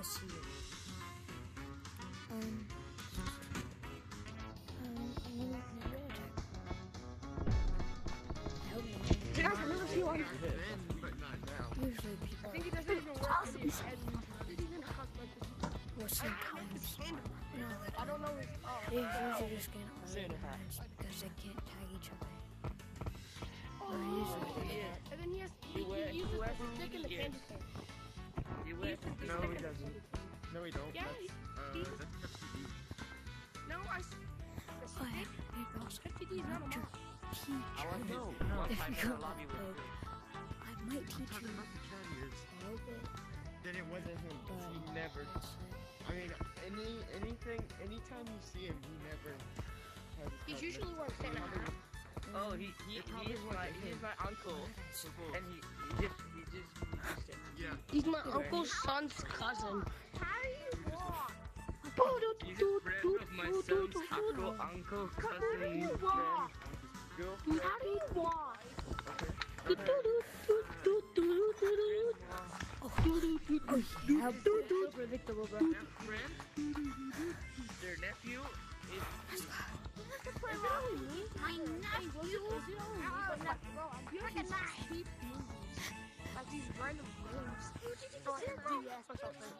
this year. Um, um, I'm gonna open a real attack. I hope no Guys, I've never seen one. Usually people I think it doesn't even work with his head. It even has like this. will say comments. You know, that I don't know. Oh, they usually just get all Santa the hat. because they can't tag each other. oh, usually-. And then he has. He, he uses the stick in the candy cane. You He went. uses the No, he doesn't. No, we don't. Yeah, That's, he- uh, that's FTD. No, I. Oh yeah, stick. goes FTD is not a I want to know. No, If I'm you go the lobby with like, Chris. I might teach you about the carriers. a little bit, Then it wasn't him. He never. I mean, any anything, anytime you see him, he never. Has He's usually wearing Santa hat. Oh, he he probably he's my he's my uncle, and he he he just he just He's my uncle's son's cousin. How do you walk? he's a friend of my son's uncle, uncle, cousin, friend? How do you walk? their nephew is My nephew. These random games. Or like DS or something.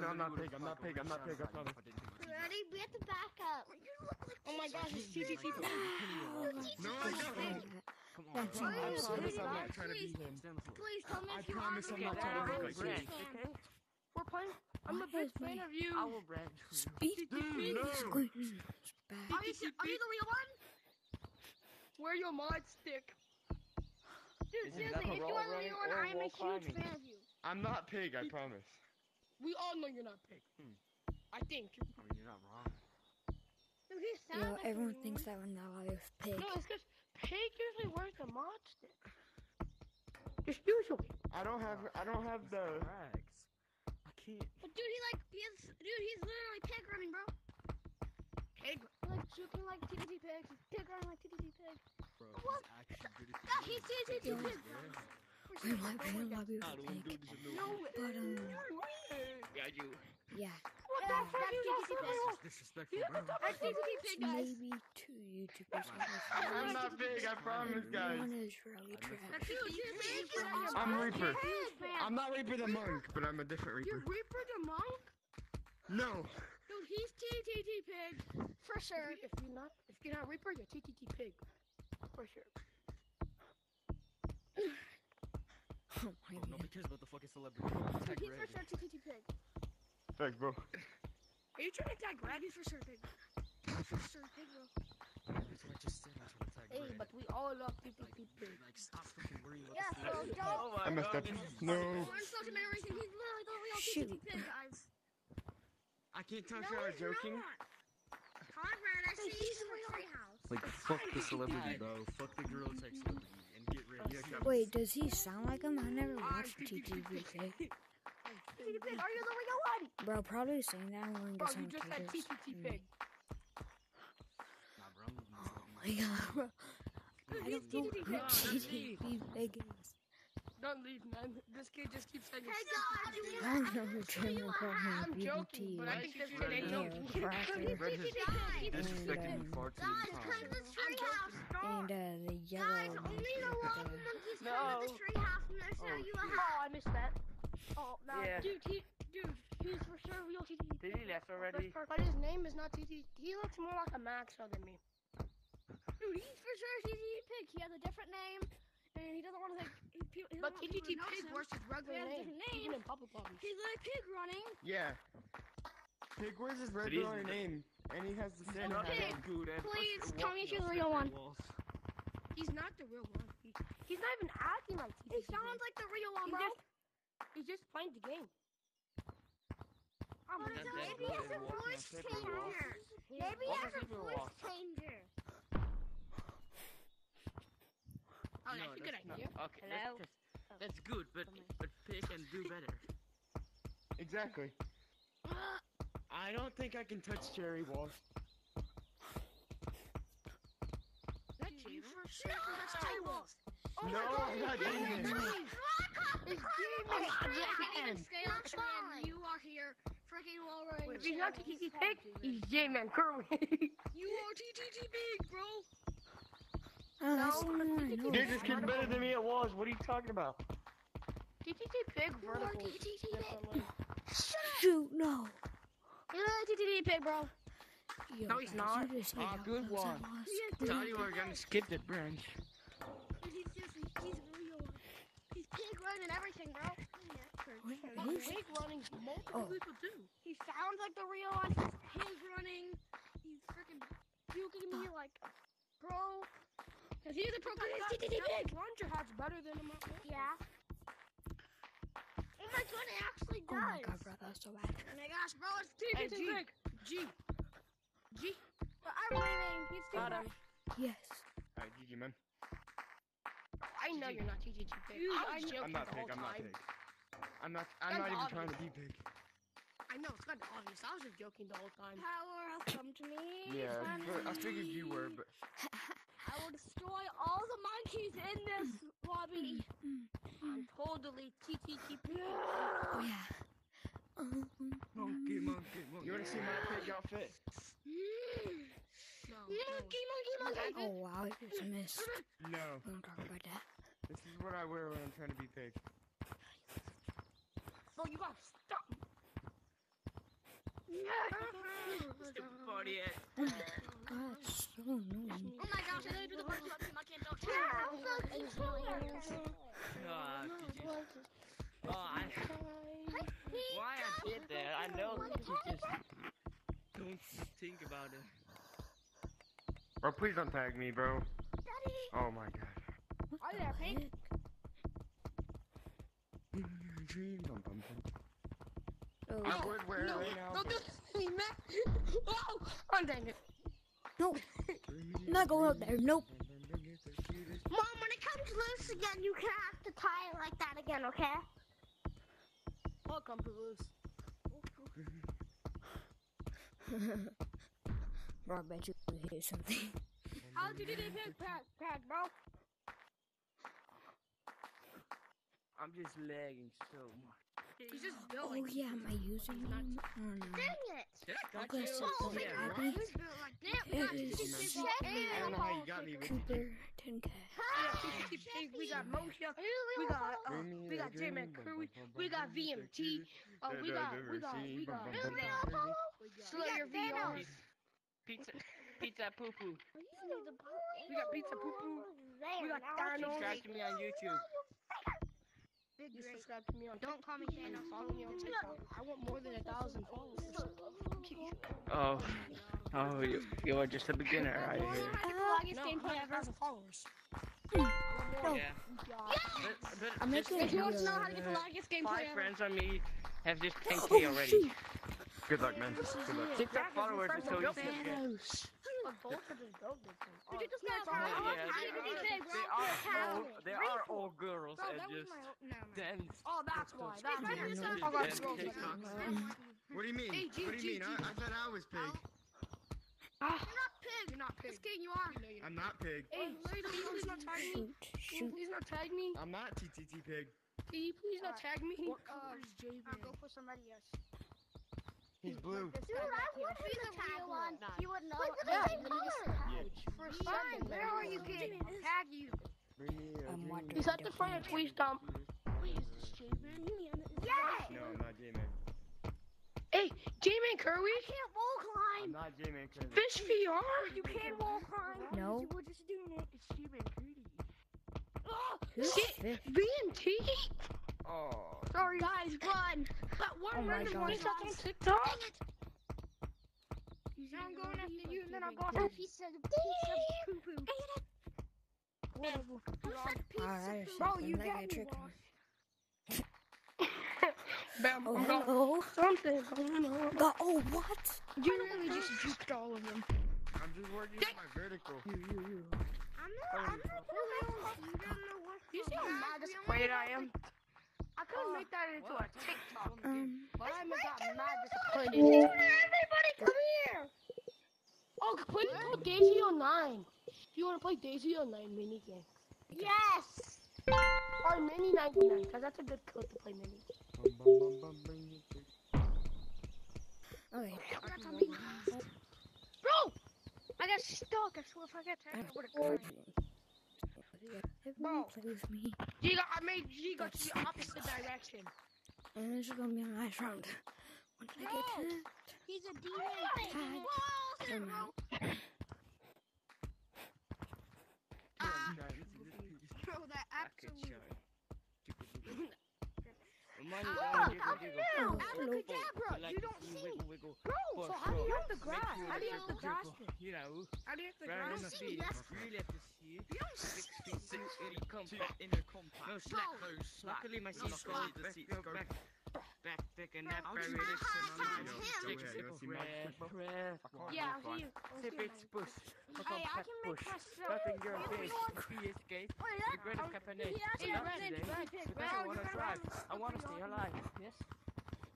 No, I'm not pig. I'm not pig. I'm not pig. I promise. Ready? We have to back up. Oh my gosh, it's TTT. No, I don't. Come on. That's I promise I'm not trying to be him. Stand on the floor. Please tell me I if you promise are. I'm not trying to be like Brand, you. okay? We're playing. I'm a Why big fan of you. I will brand. Speak Dude, no. Are you, are you the real one? Where your mod stick? Dude, Isn't seriously, if you wall are the real running I am a huge climbing? fan of you. I'm not pig. I promise. We all know you're not pig. Hmm. I think. I mean, you're not wrong. Dude, he sounds know, like everyone thinks real that we're not allowed with pig. No, it's because pig usually wears the mod stick. Just usually. I don't have. I don't have the. Rags. I can't. But dude, he like, he's, dude, he's literally pig running, bro. Pig. Like juking like TTT pig. He's pig running like TTT pig. Bro, he's actually good bro. We sure. might be in a lobby I with don't pig, do this No way. but um, Yeah, you. yeah, What Yeah, the fuck that's is TTT that? pig. This is disrespectful, bro. That's TTT pig, guys. maybe two YouTubers on this I'm not pig. I promise, guys. One is really trash. I'm Reaper. I'm not Reaper the monk, but I'm a different You're Reaper. Reaper the monk? No. Dude, he's TTT pig. For sure. If you're not, if you're not Reaper, you're TTT pig. For sure. Oh my Oh, no, god. because about the fucking celebrity. Tag He's for Red. sure TTT pig. Thanks, bro. Are you trying to tag Red? He's for sure pig. For sure pig, bro. That's what I just said. I told tag Hey, but we all love Like, TTT pig. like, stop fucking worrying about Yeah, the so celebrity. don't- Oh my I messed up. God, this is- No. Orange fucking everything. He's literally the real Shoot. Pig, guys. I can't tell No, if you're he's joking. not. Conrad, I see he's in the treehouse. Like, fuck the celebrity, bro. Fuck the girl tag celebrity. And get rid of come- Wait, does he sound like him? I never I'm watched TTVK. TTT pig, are you the real one? Bro, probably saying that I'm wearing Bro, the you same just said taters. TTT pig. Nah, bro, I'm looking this up. Oh my god, bro. I don't know TTT who pig. TTV is. Don't leave, man. This kid just keeps saying it's I don't know who Jim called I'm me joking, but I think this kid ain't Yeah, joking. cracker. Red has Guys, disrespected um, me far too guys, many come to the treehouse. And uh, the yellow Guys, only the with lava the- monkeys No. come to the treehouse and they'll show you a Oh. I missed that. Oh, no. Yeah. Dude, he, dude, he's for sure real TTT. Did he left already? But his name is not TTT. He looks more like a Maxo than me. Dude, he's for sure to like. He, he But want TTT Pig him. wears his regular He name, even in public lobbies. He's like pig running. Yeah. Pig wears his regular name, and he has the same Not hat. that good at please tell me walking she's the real one. walls. He's not the real one. He, he's not even acting like He sounds like the real one, He's bro. just, he's just playing the game. I'm But Not it's that maybe good it's a walking voice outside the walls. changer. Maybe Walking it's a outside the voice changer. Oh, No, that's good that's not- idea. Okay, Hello? that's, that's, that's good, but but Pig can do better. Exactly. I don't think I can touch cherry walls. That's You for sure. That's tables. Oh no, God, I'm not oh it's doing it. It's Jaden. Oh, I'm not Jaden Jaden. Scale and you are here freaking lowering. If he's not TTT Pig, he's J-Man Curly. You are TTT Pig, bro. Oh, that's No, fine. No, Dude, this kid's better than me at walls. What are you talking about? TTT Pig vertical. Big. Shoot, no. You're not TTT Pig, bro. Yo, No, he's guys, not. You just Ah, how good close I one. was. Thought you were gonna skip that branch. He's just, he's real. He's pig running everything, bro. Where But is Pig running, multiple Oh. people do. He sounds like the real one. He's pig running. He's freaking puking me like, bro. Cause he's a pro. Cause he's TTT Pig. Plunger hat's better than him. at walls. Yeah. Oh my god, it actually Oh my does. god, bro, that's so bad. Oh my gosh, bro, it's Hey, TTT Pig. G. G. But I'm leaving. He's too Got big. Yes. Alright, GG, man. I know you're not TTT Pig. Dude, I I was know- joking I'm not the pig. whole I'm not time. pig. I'm not. I'm That's not even obvious. trying to be pig. I know, it's kind of obvious. I was just joking the whole time. Power has come to me. Yeah, I figured you were, but I will destroy all the monkeys in this lobby. I'm totally TTT Pig. Oh yeah. Monkey, monkey, monkey. you want to see my pig outfit? No, Monkey, monkey, monkey. oh wow, I just missed. No. We don't talk about that. This is what I wear when I'm trying to be pig. Bro, you gotta stop. Stupid body it's so annoying. Oh my gosh, I didn't do the first monkey, monkey, and don't Ah, did you- Oh, I. Why I did that? I know you just don't think about it. Bro, please don't tag me, bro. Daddy. Oh my god. Are the there pink? heck? Oh, I would wear No, it right now. no, but- this is me, man. Oh, oh, dang it. No, I'm not going out there. Nope. Mom, when it comes loose again, you can have to tie it like that again, okay? I'll come to loose. bro, I bet you hit something. How did you do pig pack, pack, bro? I'm just lagging so much. He's just Oh yeah, my username. I don't know. Dang it! Just got Okay, you. so Oh, Yeah, yeah, right. right. like that. We got is I don't know how you got me, Cooper 10k. Yeah, we got Moshe, we got, uh, we got J-Man Curry, we got VMT, uh, we got, we got, we got, Slayer VR, Pizza, pizza poo poo. we got Pizza Poo Poo, we got Thanos. Subscribe to me on YouTube. Big You great. subscribe to me on Don't call me and Thanos. follow me on TikTok. I want more than a thousand followers. Oh, oh, you, you're just a beginner right here. Longest No, gameplay a followers. Oh. Yeah, but, but I'm making If you want to know how to get the longest gameplay five ever. friends on me have just 10k Oh, already. shoot. Good luck, man. Good luck. TikTok followers are so easy to get. Thanos. But both of them go different. Did you just Yeah, know it's how all- I Yeah, they are, big, they bro? are all, they are all girls Bro, and just my own. No, man. dance. Oh, that's why. That's why. this no. is- I got Dance scroll TikToks. What do you mean? What do you mean? I, G. I thought I was pig. Ah, You're not pig. you're not pig. Just kidding, you are. You know you're I'm not pig. Hey, please not tag me? Shoot, Can you shoot. please not tag me? I'm not TTT pig. Can you please not tag me? What Uh, color is J-Man? I'll go for somebody else. He's blue. Dude, I would be the real one. He would know. Look at Yeah, that. let me For a where are you, kid? I'll tag you. Bring me a I'm watching. He's at the front of Tweet Stomp. Wait, is this J-Man? Yes! No, I'm not J-Man. Hey, J-Man Curry? I can't wall I'm climb. not J-Man cause Fish VR? You can't wall climb. No. You were just doing it. It's J-Man Curry. Oh, Shit, VMT? Oh. Sorry, guys, run. But one Oh random one stuck on TikTok. Now I'm going after you, and then I got A a piece of piece of poo poo. Alright, Bro, shit, oh, you then got that me, guy tricked Ross. me. Bam, Oh, I hello. something. I don't know. Got, oh, what? You really just juked all of them. I'm just working on my vertical. You, you, you. I'm not. I'm not pulling. You don't know what. You see how mad disappointed I am? I couldn't make that into a TikTok, Um, but I'm got mad disappointed. Everybody, come here. Oh, play, play Daisy 09. If you want to play Daisy 09 mini game. Yes. Or Mini 99, because that's a good code to play mini. Okay. Bro! I got stuck. I swear if I get tagged, I would have Everyone play with me. Giga, I made Giga to the opposite direction. And this is gonna be a nice round. Once I get tagged, He's a demon. Tag. I'm out. Bro, that absolute. Money Ah, down, jiggle, jiggle. Abracadabra. Like You don't see see. wiggle, wiggle. Bro, For so how do you sure. have the grass? Make How do you a have the grass? You know, How do you have the right grass? on the see feet. that's- You really have to see it. You don't Six see. feet six in a compact. In a compact. No slack. Bro. Luckily, my No seats go slack. back, go back, back, thick, and that Bro, very I'm rich high in my five mind. him. Take Yeah, a sip you of see my breath, football? breath. Yeah, I see you. I Sip see it, you. push. A Hey, I compact can make push. myself. Nothing your If face. you want- Be escape. Wait, The great of Cabernet. He asked And me not red, today, red, because red. I wanna Red, drive. red. I wanna stay alive. Yes?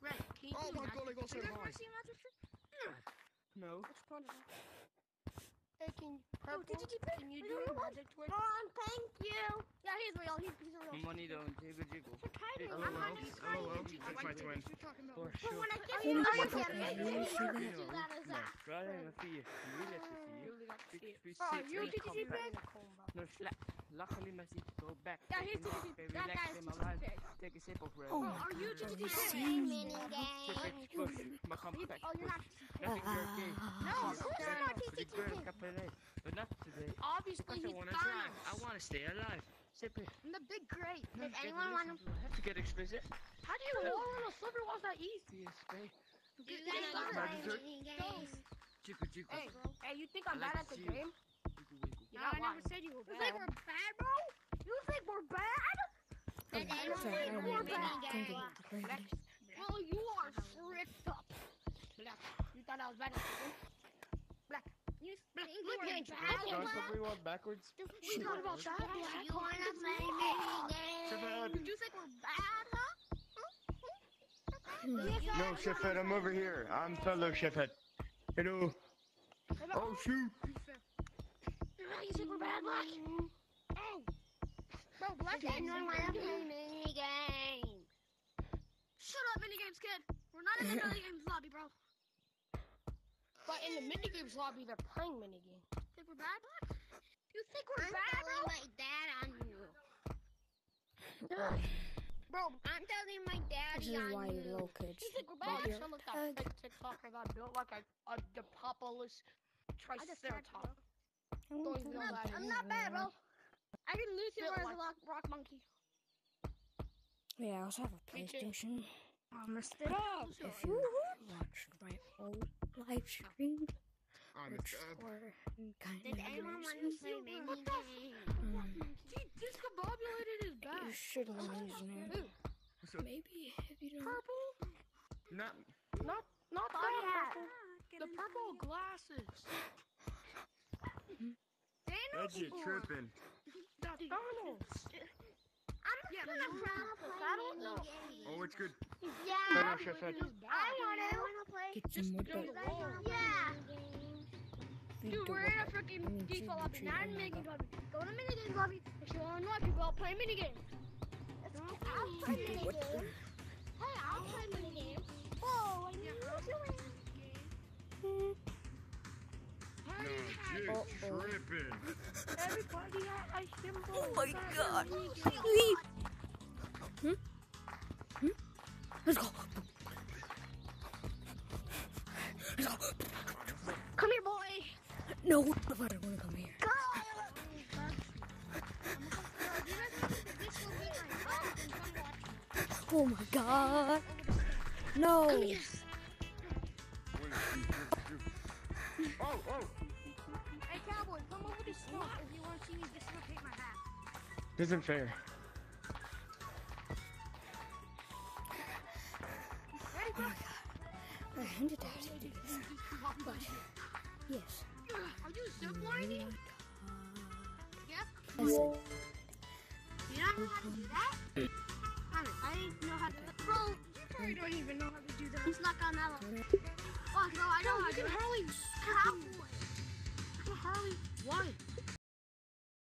Red, can you Oh my God, I got so trick? High. ever seen magic trick? No. Hey, can Oh, purple? did you Can you do a magic trick? Mom, thank you. Yeah, he's real. He's, he's a real. Money don't jiggle jiggle. You're kind Hey, of- oh, I'm well, not oh, just well, That's my twin. For But when I give Oh, you you money, fucking I'm gonna You see that? do that as No, a. right in the feet. You really have to see You Oh, it. really got to see it. Six feet Oh, six you in a did you compact. in a. No slack. Luckily, my go back. Yeah, he's and that guy's. Take a sip of red. Oh, Are you God, just you a see mini me. Sip game? My compact Oh, you're not. Game. No, who's not For the great of TTT? Cabernet. But not today. Obviously, he's wanna. I wanna stay alive. Sip it. I'm the big great. Does anyone want to? to. I have to get explicit. How do you roll on a slipper was that easy? Yes, babe. Do you guys want to Magic play trick? mini games? Jiggle, jiggle. Hey, hey, you think I'm I like bad at the see you. game? Wiggle, wiggle. You're not lying. said you were bad. You think we're bad, bro? You think we're bad? Does Okay, I think don't we're bad? Think about the greatest. Well, you are tricked up. Black. You thought I was bad at the game? Black. You Black. think Look we're you. bad? Don't Black? somebody walk backwards? We thought about that. Black. You wanna play mini Shepard. games? You think we're bad, huh? Hmm. Yes, No, I- Shepard, I'm over here. I'm fellow Shepard. Hello. Oh, shoot. You think we're bad, Black? Oh. Bro, Black Does anyone wanna mini games? Shut up, mini games, kid. We're not in the mini games lobby, bro. But in the minigames lobby, they're playing minigames. Think we're bad, Black? You think we're bad, bro? my dad on you. Bro, I'm telling my This daddy is on why you. you low kids. You think we're But bad? you're Some of that ugly. TikTok I got built like a, a Depopolis Triceratops. Don't I'm not, that. I'm not bad, bro. I can lose you Built as a rock, rock monkey. Yeah, I also have a PlayStation. I messed it up. If you watched my old live stream, On the which tub. were kind Did of anyone want to play mini What the games? He discombobulated his you back. should listen. Who? So, Maybe if you don't. Purple? not, Not, not Oh, that yeah. purple. The purple glasses. that shit tripping. That Donald. I'm just gonna try to play mini games. Oh, it's good. Yeah. Fellow Shepard. I want to. I want to play. Get some more Just dirt. go to Yeah. You Dude, we're in a freaking I mean, default lobby, not oh in my mini God. lobby. Go to mini games lobby. If you want to know people, I'll play mini games. I'll play mini games. Hey, I'll play mini games. Whoa, I knew you No, shit Uh-oh. tripping. Everybody had a symbol. Oh my God. mini. Leave. Hmm? Hmm? Let's go. No, the fuck I'm gonna come here. Go! Oh my god. No. Come here. oh, oh. Hey, cowboy, come over to smoke if you want to see me dislocate my hat. This isn't fair.